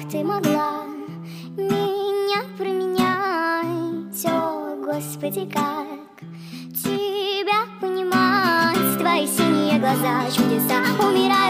Как ты могла меня променять? О, Господи, как тебя понимать? Твои синие глаза, чудеса Умирают